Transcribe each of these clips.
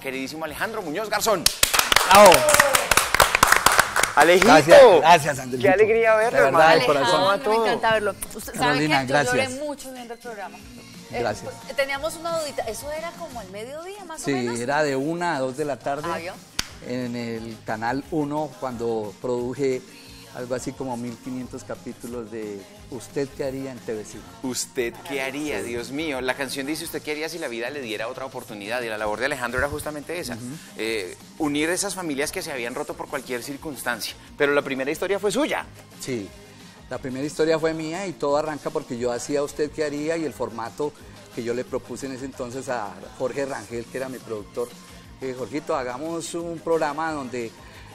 queridísimo Alejandro Muñoz Garzón. ¡Bravo! Alejito. Gracias, gracias. Qué alegría verlo, De verdad, de corazón. Me encanta verlo. Usted sabe Carolina, que gracias. yo lloré mucho viendo el programa. Eh, Gracias. pues, teníamos una dudita. ¿Eso era como al mediodía, más o Sí, menos? era de una a dos de la tarde Ah, en el canal 1 cuando produje algo así como 1500 capítulos de ¿Usted qué haría en TVC? ¿Usted qué haría? Dios mío, la canción dice ¿Usted qué haría si la vida le diera otra oportunidad? Y la labor de Alejandro era justamente esa, eh, unir esas familias que se habían roto por cualquier circunstancia. Pero la primera historia fue suya. Sí, la primera historia fue mía y todo arranca porque yo hacía ¿Usted qué haría? y el formato que yo le propuse en ese entonces a Jorge Rangel, que era mi productor. Eh, Jorgito, hagamos un programa donde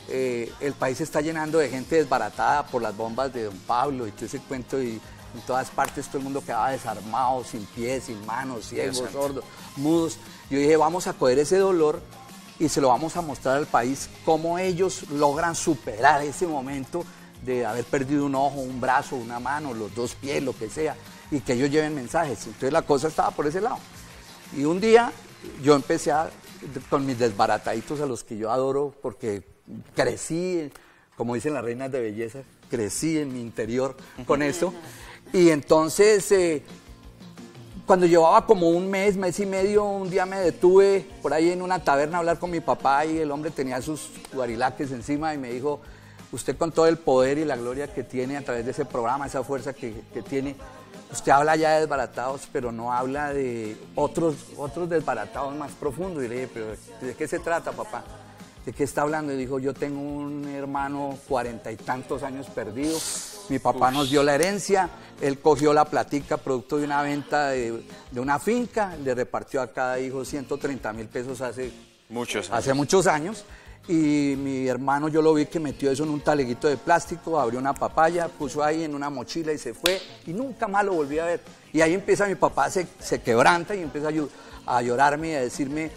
eh, el país se está llenando de gente desbaratada por las bombas de Don Pablo y todo ese cuento y en todas partes todo el mundo quedaba desarmado, sin pies, sin manos, ciegos, sordos, mudos. Yo dije, vamos a coger ese dolor y se lo vamos a mostrar al país cómo ellos logran superar ese momento de haber perdido un ojo, un brazo, una mano, los dos pies, lo que sea, y que ellos lleven mensajes. Entonces la cosa estaba por ese lado. Y un día yo empecé a, con mis desbarataditos a los que yo adoro, porque crecí, como dicen las reinas de belleza, crecí en mi interior con eso. Y entonces, eh, cuando llevaba como un mes, mes y medio, un día me detuve por ahí en una taberna a hablar con mi papá y el hombre tenía sus guarilaques encima y me dijo, usted con todo el poder y la gloria que tiene a través de ese programa, esa fuerza que, que tiene, usted habla ya de desbaratados, pero no habla de otros, otros desbaratados más profundos. Y le dije, pero ¿de qué se trata, papá? ¿De qué está hablando? Y dijo, yo tengo un hermano cuarenta y tantos años perdido. Mi papá nos dio la herencia, él cogió la platica producto de una venta de, de una finca, le repartió a cada hijo 130 mil pesos hace Muchos. hace muchos años. Y mi hermano yo lo vi que metió eso en un taleguito de plástico, abrió una papaya, puso ahí en una mochila y se fue. Y nunca más lo volví a ver. Y ahí empieza mi papá, se, se quebranta y empieza a llorarme y a decirme,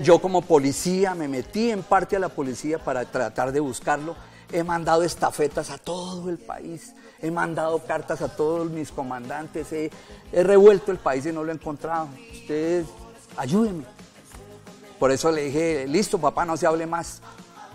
yo como policía me metí en parte a la policía para tratar de buscarlo. He mandado estafetas a todo el país, he mandado cartas a todos mis comandantes, he, he revuelto el país y no lo he encontrado. Ustedes, ayúdenme. Por eso le dije, listo papá, no se hable más.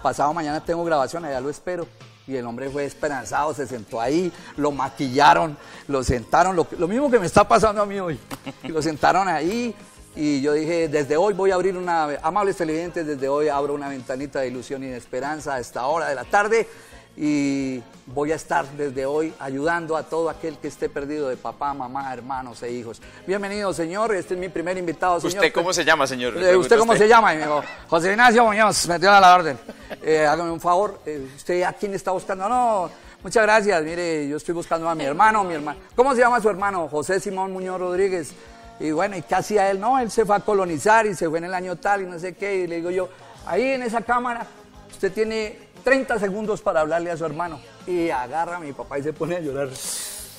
Pasado mañana tengo grabación, allá lo espero. Y el hombre fue esperanzado, se sentó ahí, lo maquillaron, lo sentaron, lo, lo mismo que me está pasando a mí hoy. Lo sentaron ahí y yo dije, desde hoy voy a abrir una, amables televidentes, desde hoy abro una ventanita de ilusión y de esperanza a esta hora de la tarde y voy a estar desde hoy ayudando a todo aquel que esté perdido de papá, mamá, hermanos e hijos. Bienvenido, señor, este es mi primer invitado, señor. ¿Usted cómo se llama, señor? Eh, ¿Usted cómo se llama? Y me dijo, José Ignacio Muñoz, me dio a la orden. Eh, hágame un favor, eh, ¿usted a quién está buscando? No, muchas gracias, mire, yo estoy buscando a mi hermano, mi hermano. ¿Cómo se llama su hermano? José Simón Muñoz Rodríguez. Y bueno, ¿y qué hacía él? No, él se fue a colonizar y se fue en el año tal y no sé qué. Y le digo yo, ahí en esa cámara, usted tiene 30 segundos para hablarle a su hermano. Y agarra a mi papá y se pone a llorar.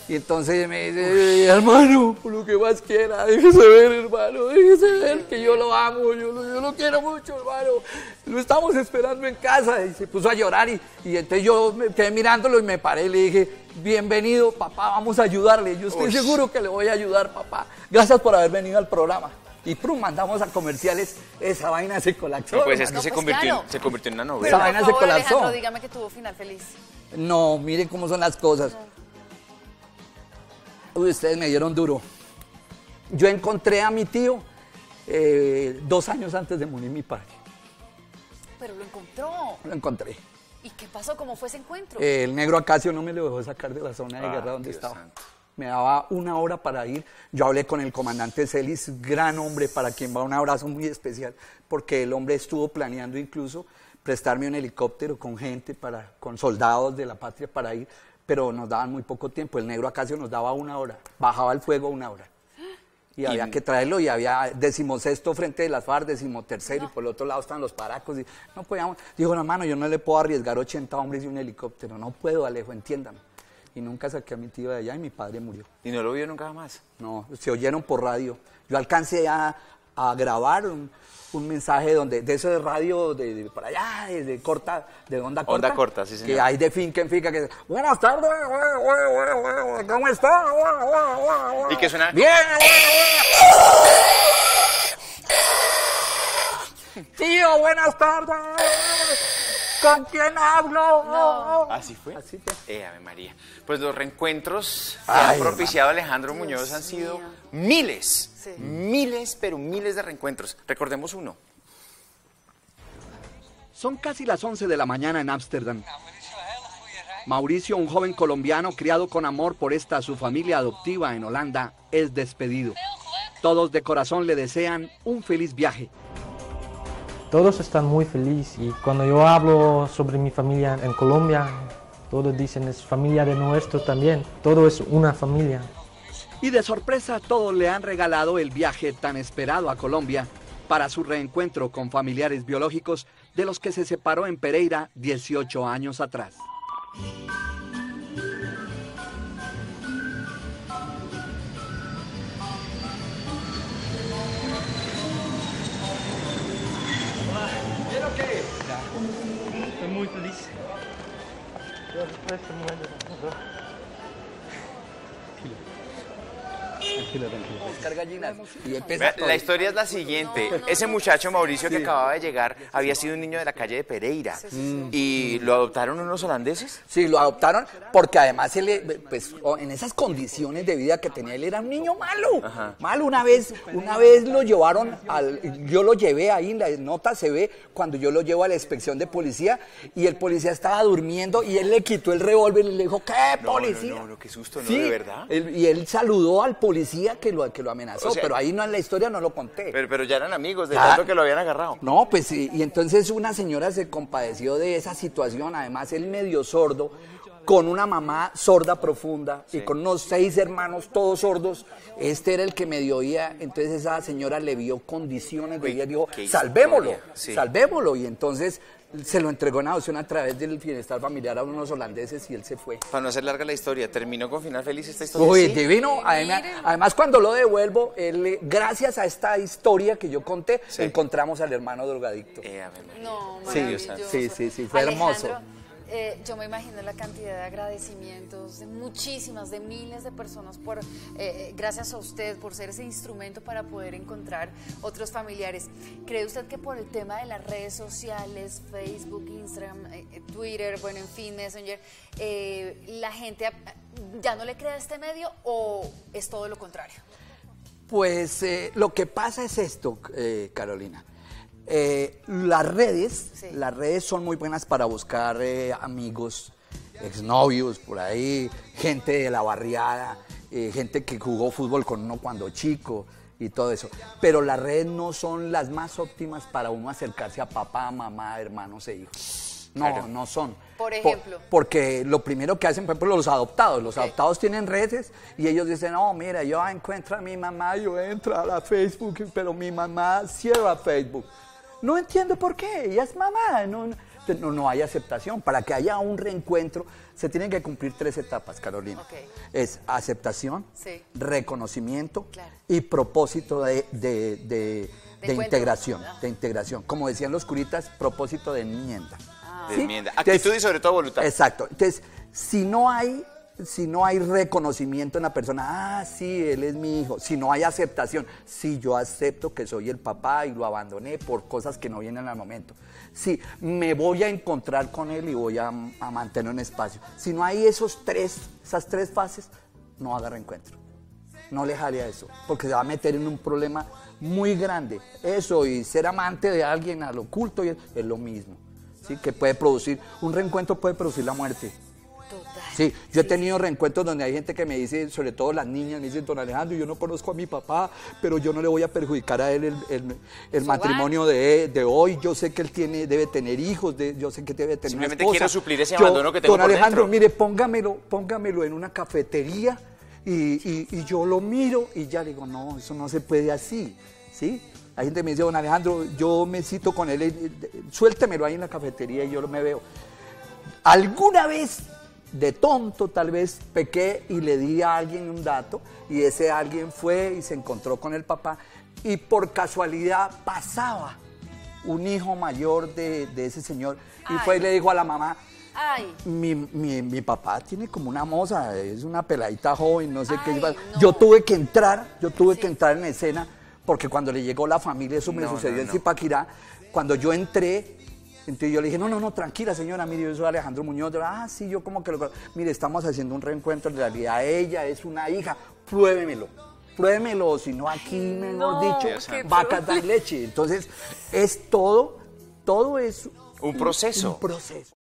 Y entonces me dice, hermano, por lo que más quiera, déjese ver, hermano, déjese ver que yo lo amo, yo lo, yo lo quiero mucho, hermano. Lo estamos esperando en casa. Y se puso a llorar y, y entonces yo me quedé mirándolo y me paré y le dije, bienvenido, papá, vamos a ayudarle. Yo estoy Uy. seguro que le voy a ayudar, papá. Gracias por haber venido al programa. Y prum, mandamos a comerciales, esa vaina se colapsó. No, pues es que se, pues convirtió claro. en, se convirtió en una Pero Esa novela. por vaina se favor, colapsó. Alejandro, dígame que tuvo final feliz. No, miren cómo son las cosas. Uy, ustedes me dieron duro. Yo encontré a mi tío eh, dos años antes de morir mi padre. Pero lo encontró. Lo encontré. ¿Y qué pasó? ¿Cómo fue ese encuentro? Eh, el negro Acacio no me lo dejó sacar de la zona de Ah, guerra donde Dios estaba. santo. Me daba una hora para ir. Yo hablé con el comandante Celis, gran hombre para quien va un abrazo muy especial, porque el hombre estuvo planeando incluso prestarme un helicóptero con gente, para, con soldados de la patria para ir, pero nos daban muy poco tiempo. El negro Acacio nos daba una hora, bajaba el fuego una hora. Y había que traerlo y había decimosexto frente de las FARC, decimotercero y por el otro lado estaban los paracos. Y no podíamos. Dijo, no, hermano, yo no le puedo arriesgar 80 hombres y un helicóptero. No puedo, Alejo, entiéndame. Y nunca saqué a mi tío de allá y mi padre murió. Y no lo vio nunca más. No, se oyeron por radio. Yo alcancé a, a grabar un, un mensaje donde, de eso de radio de, de por allá, de, de corta, de onda corta. Onda corta, sí, señor. Que hay de finca en finca que buenas tardes, güey, güey, güey, ¿cómo está? Güey, güey, güey, güey". Y que suena- Bien. Tío, buenas tardes. ¿Con quién hablo? ¿Así fue? Así fue. Eh, Ave María. Pues los reencuentros que han propiciado Alejandro Dios Muñoz han sido mío. miles. Sí. Miles, pero miles de reencuentros. Recordemos uno. Son casi las 11 de la mañana en Ámsterdam. Mauricio, un joven colombiano criado con amor por esta su familia adoptiva en Holanda, es despedido. Todos de corazón le desean un feliz viaje. Todos están muy felices y cuando yo hablo sobre mi familia en Colombia, todos dicen es familia de nuestro también. Todo es una familia. Y de sorpresa todos le han regalado el viaje tan esperado a Colombia para su reencuentro con familiares biológicos de los que se separó en Pereira 18 años atrás. De moeite lief. Dat is het beste moment van de dag. Y La historia es la siguiente. Ese muchacho Mauricio que acababa de llegar había sido un niño de la calle de Pereira. ¿Y lo adoptaron unos holandeses? Sí, lo adoptaron porque además él, eh, pues, en esas condiciones de vida que tenía, él era un niño malo. Malo, una vez, una vez lo llevaron al, yo lo llevé ahí, en la nota se ve cuando yo lo llevo a la inspección de policía y el policía estaba durmiendo y él le quitó el revólver y le dijo, ¿qué No, policía? no, no, no, qué susto, ¿no? Sí, ¿De verdad? él- y él saludó al policía que lo, que lo amenazó, O sea- pero ahí no en la historia no lo conté. Pero, pero ya eran amigos, de tanto que lo habían agarrado. No, pues sí, y entonces una señora se compadeció de esa situación, además él medio sordo, con una mamá sorda profunda y con unos seis hermanos todos sordos, este era el que medio oía, entonces esa señora le vio condiciones de vida, dijo, salvémoslo, sí. salvémoslo, y entonces se lo entregó en adopción a través del bienestar familiar a unos holandeses y él se fue. Para no hacer larga la historia, terminó con final feliz esta historia. Uy, ¿sí? divino. Además, además, cuando lo devuelvo, él, gracias a esta historia que yo conté, Sí. encontramos al hermano drogadicto. Eh. No, Sí, sí, sí, sí, fue Alejandro, hermoso. Eh, yo me imagino la cantidad de agradecimientos de muchísimas, de miles de personas por, eh, gracias a usted, por ser ese instrumento para poder encontrar otros familiares. ¿Cree usted que por el tema de las redes sociales, Facebook, Instagram, eh, eh, Twitter, bueno, en fin, Messenger, eh, la gente ya no le cree a este medio o es todo lo contrario? Pues eh, lo que pasa es esto, eh, Carolina. Eh, las redes, Sí. las redes son muy buenas para buscar eh, amigos, exnovios por ahí, gente de la barriada, eh, gente que jugó fútbol con uno cuando chico y todo eso. Pero las redes no son las más óptimas para uno acercarse a papá, mamá, hermanos e hijos. No, Claro. no son. Por ejemplo. porque lo primero que hacen, por ejemplo, los adoptados. Los adoptados tienen redes y ellos dicen, no, mira, yo encuentro a mi mamá, yo entro a la Facebook, pero mi mamá cierra Facebook. No entiendo por qué, ella es mamá. No, no, no hay aceptación. Para que haya un reencuentro, se tienen que cumplir tres etapas, Carolina. Es aceptación, Sí. reconocimiento Claro. y propósito de, de- de- de integración. Ah. De integración. Como decían los curitas, propósito de enmienda. De ¿Sí? enmienda. Entonces- Actitud y sobre todo voluntad. Exacto. Entonces, si no hay, si no hay reconocimiento en la persona, ah, sí, él es mi hijo, si no hay aceptación, sí, yo acepto que soy el papá y lo abandoné por cosas que no vienen al momento. Sí, me voy a encontrar con él y voy a, a mantener un espacio. Si no hay esos tres, esas tres fases, no haga reencuentro. No le jale eso, porque se va a meter en un problema muy grande. Eso y ser amante de alguien al oculto es lo mismo. ¿sí? Que puede producir, un reencuentro puede producir la muerte. Sí, yo he tenido reencuentros donde hay gente que me dice, sobre todo las niñas, me dicen, don Alejandro, yo no conozco a mi papá, pero yo no le voy a perjudicar a él el, el- el Su matrimonio de, de hoy. Yo sé que él tiene, debe tener hijos, de- yo sé que debe tener una Simplemente esposa. quiero suplir ese Yo, abandono que tengo Don Alejandro, mire, póngamelo, póngamelo en una cafetería y, y- y yo lo miro y ya le digo, no, eso no se puede así, ¿sí? Hay gente que me dice, don Alejandro, yo me cito con él, eh, suéltemelo ahí en la cafetería y yo lo me veo. Alguna vez, de tonto tal vez, pequé y le di a alguien un dato y ese alguien fue y se encontró con el papá y por casualidad pasaba un hijo mayor de, de ese señor y fue y le dijo a la mamá, Ay, mi, mi- mi papá tiene como una moza, es una peladita joven, no sé Ay, qué. no. Yo tuve que entrar, yo tuve que entrar en escena, porque cuando le llegó la familia, eso me No, sucedió no, en. Zipaquirá, cuando yo entré, entonces yo le dije, no, no, no, tranquila señora, mire, yo soy Alejandro Muñoz. Ah, sí, yo como que lo... Mire, estamos haciendo un reencuentro, en realidad ella es una hija, pruébemelo. Pruébemelo, si no aquí, mejor no, dicho, vacas dan leche. Entonces, es todo, todo es Un proceso. un proceso.